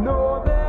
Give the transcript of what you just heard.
know that.